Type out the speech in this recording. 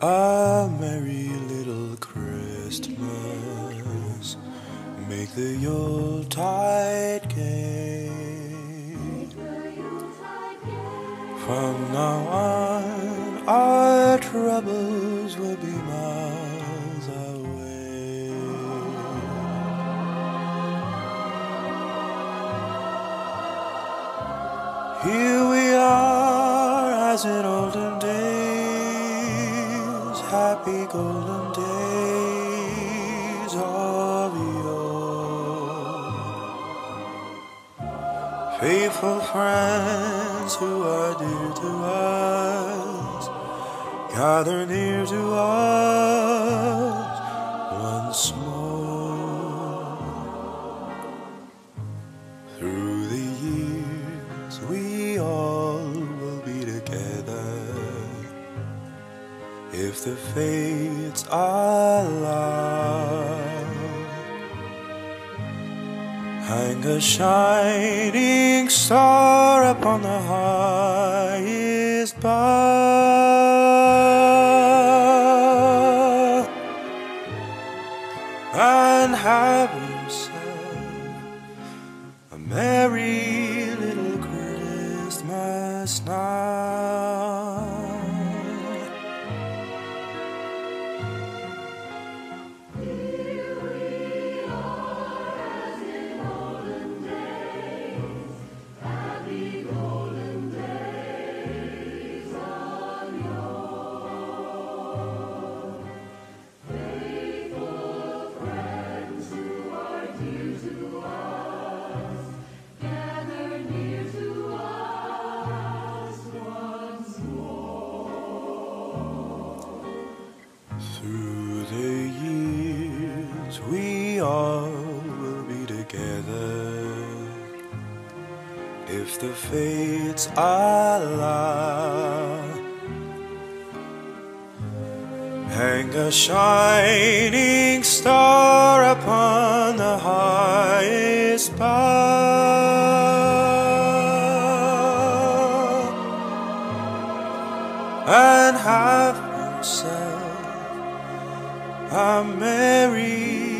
a merry little Christmas. Make the Yuletide gay. From now on, our troubles will be miles away. Here we are as in happy golden days of yore. Faithful friends who are dear to us, gather near to us once more. If the fates allow, hang a shining star upon the highest bough, and have yourself a merry little Christmas now. All will be together. If the fates allow, hang a shining star upon the highest bough and have yourself a merry